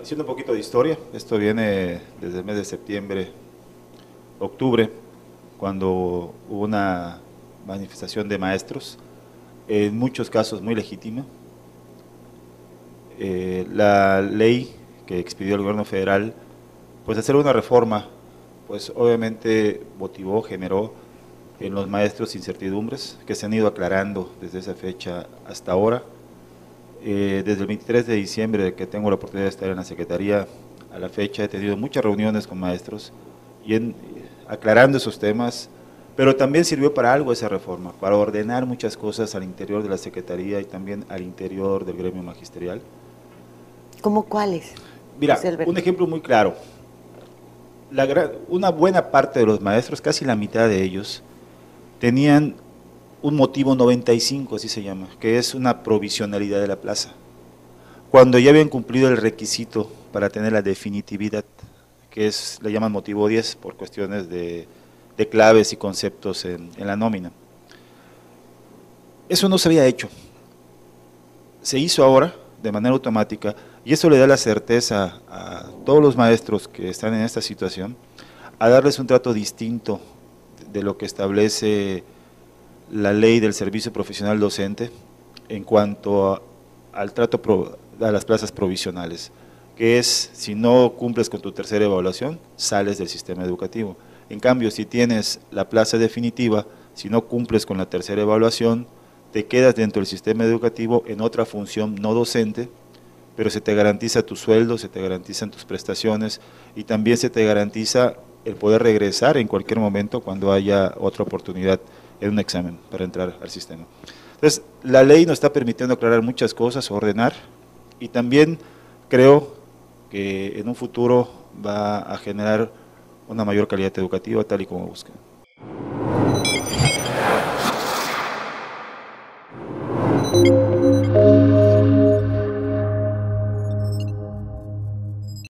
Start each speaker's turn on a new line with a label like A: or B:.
A: Haciendo un poquito de historia, esto viene desde el mes de septiembre, octubre, cuando hubo una manifestación de maestros, en muchos casos muy legítima. Eh, la ley que expidió el gobierno federal, pues hacer una reforma, pues obviamente motivó, generó en los maestros incertidumbres que se han ido aclarando desde esa fecha hasta ahora. Eh, desde el 23 de diciembre que tengo la oportunidad de estar en la Secretaría a la fecha he tenido muchas reuniones con maestros y en, aclarando esos temas, pero también sirvió para algo esa reforma, para ordenar muchas cosas al interior de la Secretaría y también al interior del gremio magisterial.
B: ¿Cómo cuáles?
A: Mira, un ejemplo muy claro. La, una buena parte de los maestros, casi la mitad de ellos, tenían un motivo 95, así se llama, que es una provisionalidad de la plaza. Cuando ya habían cumplido el requisito para tener la definitividad, que es, le llaman motivo 10 por cuestiones de, claves y conceptos en, en la nómina. Eso no se había hecho. Se hizo ahora de manera automática y eso le da la certeza a todos los maestros que están en esta situación a darles un trato distinto de lo que establece la ley del servicio profesional docente en cuanto al trato a las plazas provisionales, que es si no cumples con tu tercera evaluación, sales del sistema educativo. En cambio, si tienes la plaza definitiva, si no cumples con la tercera evaluación, te quedas dentro del sistema educativo en otra función no docente, pero se te garantiza tu sueldo, se te garantizan tus prestaciones y también se te garantiza el poder regresar en cualquier momento cuando haya otra oportunidad en un examen para entrar al sistema. Entonces, la ley nos está permitiendo aclarar muchas cosas, ordenar, y también creo que en un futuro va a generar una mayor calidad educativa tal y como buscan.